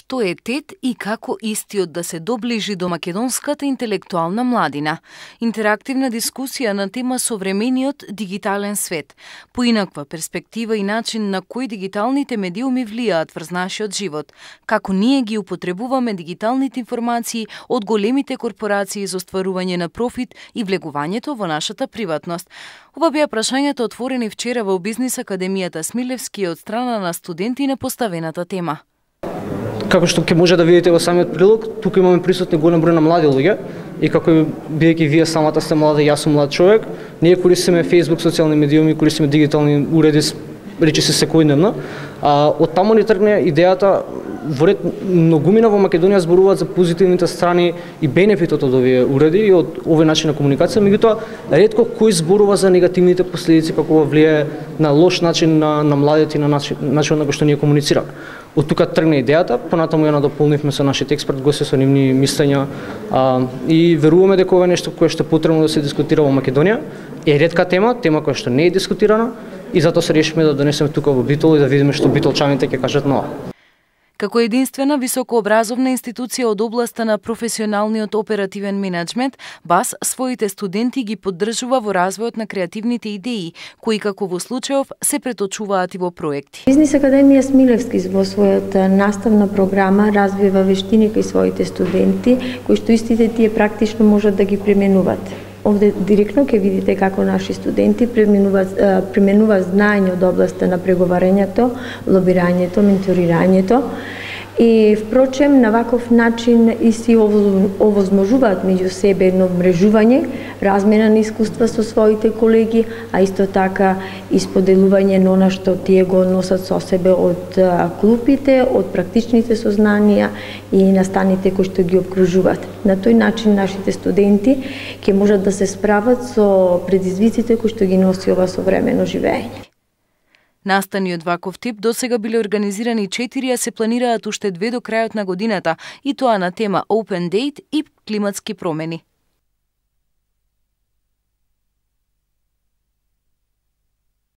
што е ТЕТ и како истиот да се доближи до македонската интелектуална младина. Интерактивна дискусија на тема современиот дигитален свет. Поинаква перспектива и начин на кој дигиталните медиуми влијаат врз нашиот живот. Како ние ги употребуваме дигиталните информации од големите корпорации за остварување на профит и влегувањето во нашата приватност. Ова беа прашањата отворени вчера во Бизнис Академијата Смилевски од страна на студенти на поставената тема. Како што ќе може да видите во самиот прилог, тука имаме присутни голем број на млади луѓе и како бидејќи вие самата сте млада, јас сум млад човек, ние користиме Facebook, социјални медиуми, користиме дигитални уреди речи се секојдневно. А од таму ни тргне идејата во ред многумина во Македонија зборуваат за позитивните страни и бенефитот од овие уреди и од овој начин на комуникација, меѓутоа ретко кој зборува за негативните последици како влијае на лош начин на, на младите и на начин, начинот на кој што ние комуницираме. Од тука тргна идејата, понатаму ја надополнивме со нашите експерт гости со нивни мислења а, и веруваме дека ова е нешто кое што е потребно да се дискутира во Македонија. Е ретка тема, тема која што не е дискутирана и затоа се решиме да донесеме тука во Битол и да видиме што битолчаните ќе кажат нова. Како единствена високообразовна институција од областа на професионалниот оперативен менеджмент, БАС своите студенти ги поддржува во развојот на креативните идеи, кои како во случајов се преточуваат и во проекти. Бизнис Академија Смилевски во својата наставна програма развива вештини кај своите студенти, кои што истите тие практично можат да ги применуваат. Овде директно ќе видите како наши студенти применуваат, применува знаење од областа на преговарањето, лобирањето, менторирањето. И впрочем, на ваков начин и си овозможуваат меѓу себе едно мрежување, размена на искуства со своите колеги, а исто така исподелување на она што тие го носат со себе од клупите, од практичните сознанија и настаните кои што ги обкружуваат. На тој начин нашите студенти ќе можат да се справат со предизвиците кои што ги носи ова современо живење. Настани од ваков тип досега биле организирани 4, а се планираат уште две до крајот на годината, и тоа на тема Open Date и климатски промени.